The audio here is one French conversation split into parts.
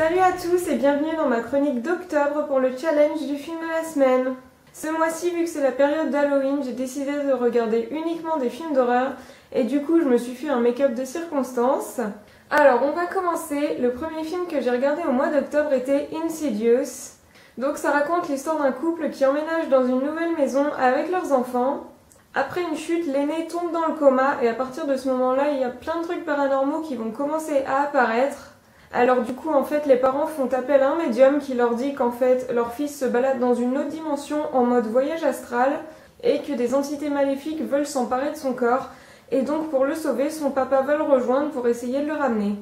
Salut à tous et bienvenue dans ma chronique d'octobre pour le challenge du film de la semaine. Ce mois-ci, vu que c'est la période d'Halloween, j'ai décidé de regarder uniquement des films d'horreur et du coup je me suis fait un make-up de circonstance. Alors on va commencer. Le premier film que j'ai regardé au mois d'octobre était Insidious. Donc ça raconte l'histoire d'un couple qui emménage dans une nouvelle maison avec leurs enfants. Après une chute, l'aîné tombe dans le coma et à partir de ce moment-là, il y a plein de trucs paranormaux qui vont commencer à apparaître. Alors du coup, en fait, les parents font appel à un médium qui leur dit qu'en fait, leur fils se balade dans une autre dimension en mode voyage astral et que des entités maléfiques veulent s'emparer de son corps et donc pour le sauver, son papa veut le rejoindre pour essayer de le ramener.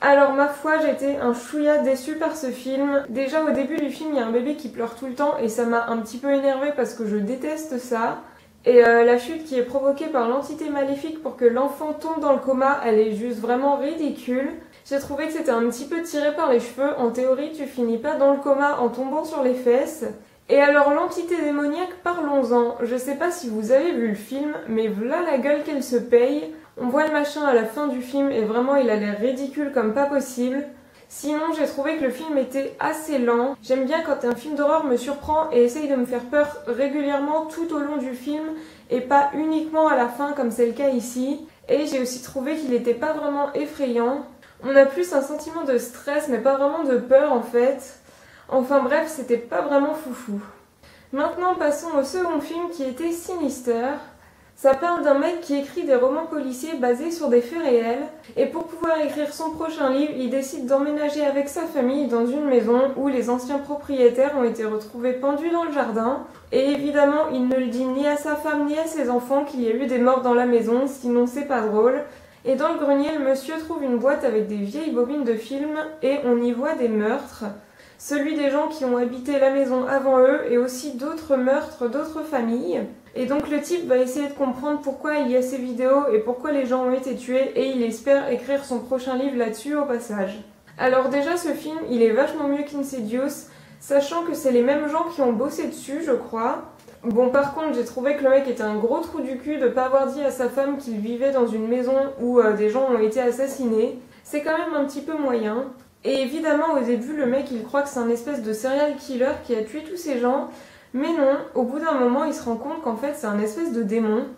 Alors ma foi, j'étais un chouïa déçue par ce film. Déjà au début du film, il y a un bébé qui pleure tout le temps et ça m'a un petit peu énervé parce que je déteste ça. Et euh, la chute qui est provoquée par l'entité maléfique pour que l'enfant tombe dans le coma, elle est juste vraiment ridicule. J'ai trouvé que c'était un petit peu tiré par les cheveux. En théorie, tu finis pas dans le coma en tombant sur les fesses. Et alors l'entité démoniaque, parlons-en. Je sais pas si vous avez vu le film, mais voilà la gueule qu'elle se paye. On voit le machin à la fin du film et vraiment il a l'air ridicule comme pas possible. Sinon, j'ai trouvé que le film était assez lent. J'aime bien quand un film d'horreur me surprend et essaye de me faire peur régulièrement tout au long du film et pas uniquement à la fin comme c'est le cas ici. Et j'ai aussi trouvé qu'il n'était pas vraiment effrayant. On a plus un sentiment de stress mais pas vraiment de peur en fait. Enfin bref, c'était pas vraiment foufou. Maintenant, passons au second film qui était Sinister. Ça parle d'un mec qui écrit des romans policiers basés sur des faits réels, et pour pouvoir écrire son prochain livre, il décide d'emménager avec sa famille dans une maison où les anciens propriétaires ont été retrouvés pendus dans le jardin. Et évidemment, il ne le dit ni à sa femme ni à ses enfants qu'il y a eu des morts dans la maison, sinon c'est pas drôle. Et dans le grenier, le monsieur trouve une boîte avec des vieilles bobines de films et on y voit des meurtres. Celui des gens qui ont habité la maison avant eux et aussi d'autres meurtres d'autres familles. Et donc le type va essayer de comprendre pourquoi il y a ces vidéos et pourquoi les gens ont été tués et il espère écrire son prochain livre là-dessus au passage. Alors déjà ce film il est vachement mieux qu'Insidious, sachant que c'est les mêmes gens qui ont bossé dessus je crois. Bon par contre j'ai trouvé que le mec était un gros trou du cul de pas avoir dit à sa femme qu'il vivait dans une maison où euh, des gens ont été assassinés. C'est quand même un petit peu moyen. Et évidemment au début le mec il croit que c'est un espèce de serial killer qui a tué tous ces gens mais non, au bout d'un moment, il se rend compte qu'en fait, c'est un espèce de démon.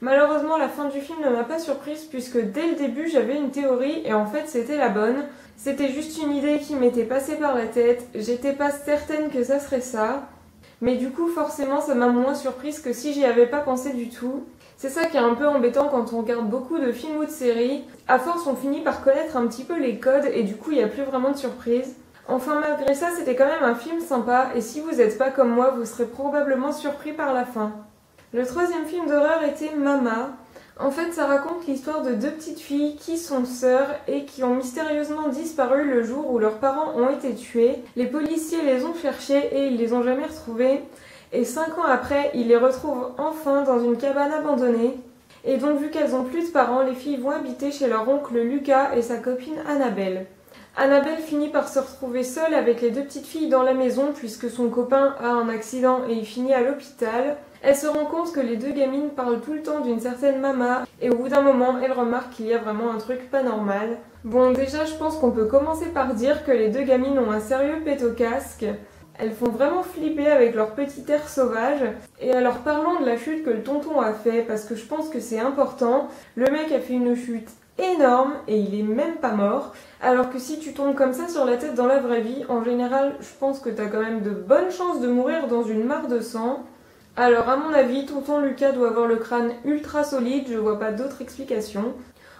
Malheureusement, la fin du film ne m'a pas surprise puisque dès le début, j'avais une théorie et en fait, c'était la bonne. C'était juste une idée qui m'était passée par la tête. J'étais pas certaine que ça serait ça. Mais du coup, forcément, ça m'a moins surprise que si j'y avais pas pensé du tout. C'est ça qui est un peu embêtant quand on regarde beaucoup de films ou de séries. À force, on finit par connaître un petit peu les codes et du coup, il n'y a plus vraiment de surprise. Enfin, malgré ça, c'était quand même un film sympa, et si vous n'êtes pas comme moi, vous serez probablement surpris par la fin. Le troisième film d'horreur était Mama. En fait, ça raconte l'histoire de deux petites filles qui sont sœurs et qui ont mystérieusement disparu le jour où leurs parents ont été tués. Les policiers les ont cherchés et ils les ont jamais retrouvés. Et cinq ans après, ils les retrouvent enfin dans une cabane abandonnée. Et donc, vu qu'elles ont plus de parents, les filles vont habiter chez leur oncle Lucas et sa copine Annabelle. Annabelle finit par se retrouver seule avec les deux petites filles dans la maison puisque son copain a un accident et il finit à l'hôpital. Elle se rend compte que les deux gamines parlent tout le temps d'une certaine mama et au bout d'un moment elle remarque qu'il y a vraiment un truc pas normal. Bon déjà je pense qu'on peut commencer par dire que les deux gamines ont un sérieux pet au casque. Elles font vraiment flipper avec leur petit air sauvage. Et alors parlons de la chute que le tonton a fait, parce que je pense que c'est important. Le mec a fait une chute énorme et il est même pas mort. Alors que si tu tombes comme ça sur la tête dans la vraie vie, en général, je pense que t'as quand même de bonnes chances de mourir dans une mare de sang. Alors à mon avis, tonton Lucas doit avoir le crâne ultra solide, je vois pas d'autre explication.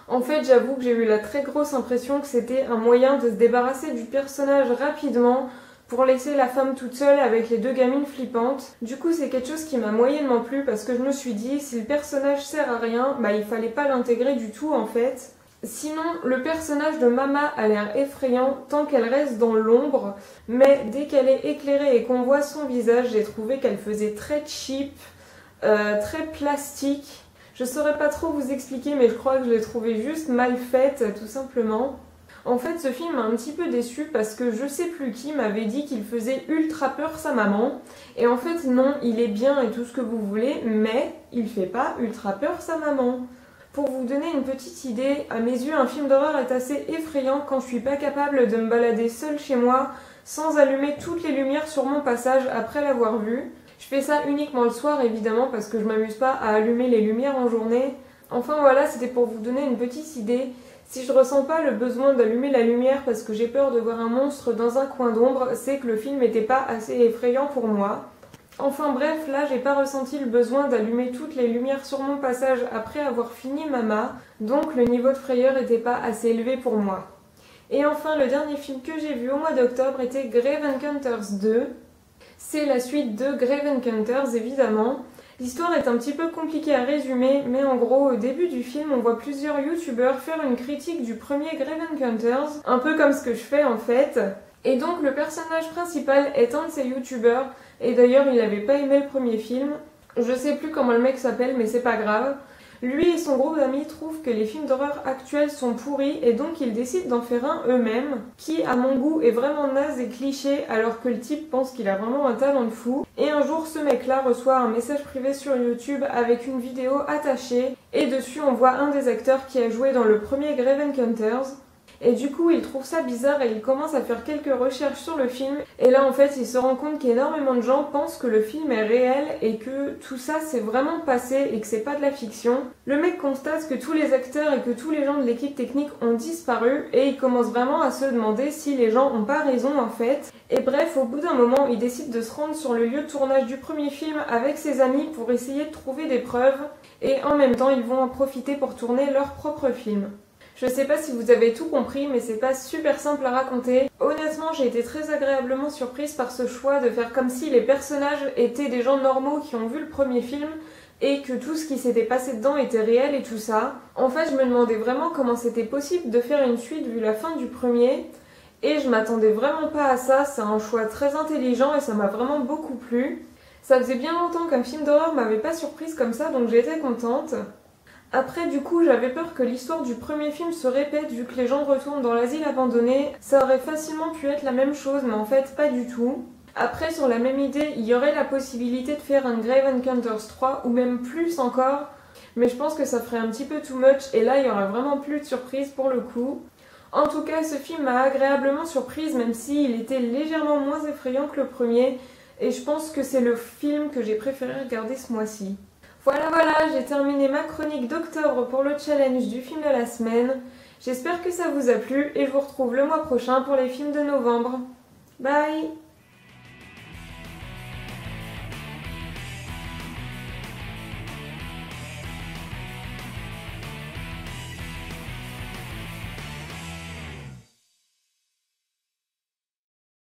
En fait, j'avoue que j'ai eu la très grosse impression que c'était un moyen de se débarrasser du personnage rapidement pour laisser la femme toute seule avec les deux gamines flippantes. Du coup, c'est quelque chose qui m'a moyennement plu parce que je me suis dit, si le personnage sert à rien, bah il fallait pas l'intégrer du tout en fait. Sinon, le personnage de Mama a l'air effrayant tant qu'elle reste dans l'ombre, mais dès qu'elle est éclairée et qu'on voit son visage, j'ai trouvé qu'elle faisait très cheap, euh, très plastique. Je saurais pas trop vous expliquer, mais je crois que je l'ai trouvée juste mal faite, tout simplement. En fait, ce film m'a un petit peu déçu parce que je sais plus qui m'avait dit qu'il faisait ultra peur sa maman. Et en fait, non, il est bien et tout ce que vous voulez, mais il fait pas ultra peur sa maman. Pour vous donner une petite idée, à mes yeux, un film d'horreur est assez effrayant quand je suis pas capable de me balader seule chez moi sans allumer toutes les lumières sur mon passage après l'avoir vu. Je fais ça uniquement le soir évidemment parce que je m'amuse pas à allumer les lumières en journée. Enfin voilà, c'était pour vous donner une petite idée. Si je ressens pas le besoin d'allumer la lumière parce que j'ai peur de voir un monstre dans un coin d'ombre, c'est que le film n'était pas assez effrayant pour moi. Enfin bref, là j'ai pas ressenti le besoin d'allumer toutes les lumières sur mon passage après avoir fini Mama, donc le niveau de frayeur n'était pas assez élevé pour moi. Et enfin, le dernier film que j'ai vu au mois d'octobre était Grave Encounters 2. C'est la suite de Grave Encounters évidemment. L'histoire est un petit peu compliquée à résumer, mais en gros, au début du film, on voit plusieurs youtubeurs faire une critique du premier Grave Encounters, un peu comme ce que je fais en fait. Et donc le personnage principal est un de ces youtubeurs, et d'ailleurs il n'avait pas aimé le premier film. Je sais plus comment le mec s'appelle, mais c'est pas grave. Lui et son groupe d'amis trouvent que les films d'horreur actuels sont pourris et donc ils décident d'en faire un eux-mêmes, qui à mon goût est vraiment naze et cliché alors que le type pense qu'il a vraiment un talent de fou. Et un jour ce mec-là reçoit un message privé sur YouTube avec une vidéo attachée et dessus on voit un des acteurs qui a joué dans le premier Grave Encounters. Et du coup, il trouve ça bizarre et il commence à faire quelques recherches sur le film. Et là, en fait, il se rend compte qu'énormément de gens pensent que le film est réel et que tout ça s'est vraiment passé et que c'est pas de la fiction. Le mec constate que tous les acteurs et que tous les gens de l'équipe technique ont disparu et il commence vraiment à se demander si les gens ont pas raison en fait. Et bref, au bout d'un moment, il décide de se rendre sur le lieu de tournage du premier film avec ses amis pour essayer de trouver des preuves. Et en même temps, ils vont en profiter pour tourner leur propre film. Je sais pas si vous avez tout compris, mais c'est pas super simple à raconter. Honnêtement, j'ai été très agréablement surprise par ce choix de faire comme si les personnages étaient des gens normaux qui ont vu le premier film et que tout ce qui s'était passé dedans était réel et tout ça. En fait, je me demandais vraiment comment c'était possible de faire une suite vu la fin du premier. Et je m'attendais vraiment pas à ça, c'est un choix très intelligent et ça m'a vraiment beaucoup plu. Ça faisait bien longtemps qu'un film d'horreur m'avait pas surprise comme ça, donc j'étais contente. Après, du coup, j'avais peur que l'histoire du premier film se répète vu que les gens retournent dans l'asile abandonné. Ça aurait facilement pu être la même chose, mais en fait, pas du tout. Après, sur la même idée, il y aurait la possibilité de faire un Grave Encounters 3 ou même plus encore, mais je pense que ça ferait un petit peu too much et là, il y aurait vraiment plus de surprise pour le coup. En tout cas, ce film m'a agréablement surprise, même s'il était légèrement moins effrayant que le premier, et je pense que c'est le film que j'ai préféré regarder ce mois-ci. Voilà, voilà, j'ai terminé ma chronique d'octobre pour le challenge du film de la semaine. J'espère que ça vous a plu et je vous retrouve le mois prochain pour les films de novembre. Bye